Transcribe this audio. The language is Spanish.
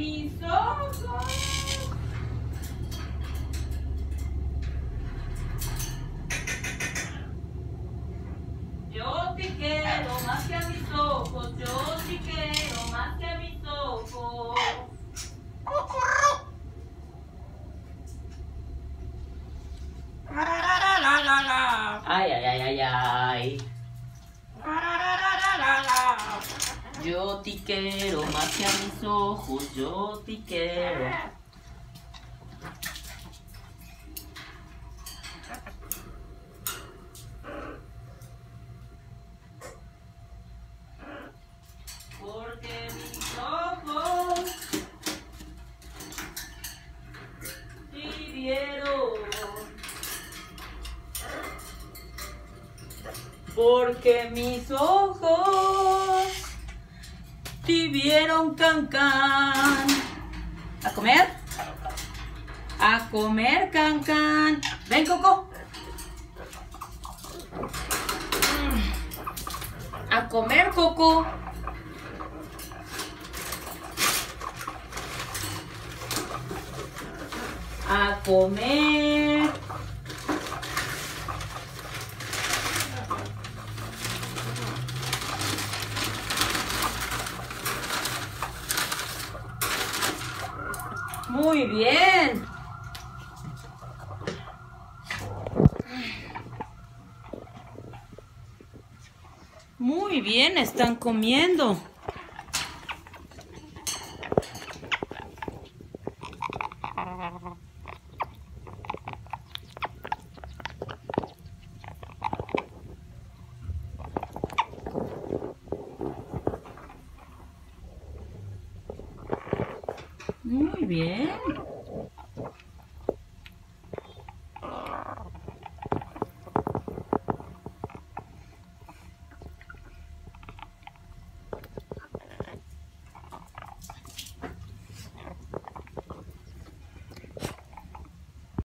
mis ojos. Yo te quiero más que a mis ojos, yo te quiero más que a mis ojos. Ay, ay, ay, ay, ay. Yo te quiero más que a mis ojos, yo te quiero. Porque mis ojos te. Porque mis ojos te vieron cancan. ¿A comer? A comer cancan. Ven, Coco. A comer, Coco. A comer. Muy bien. Muy bien, están comiendo. Muy bien.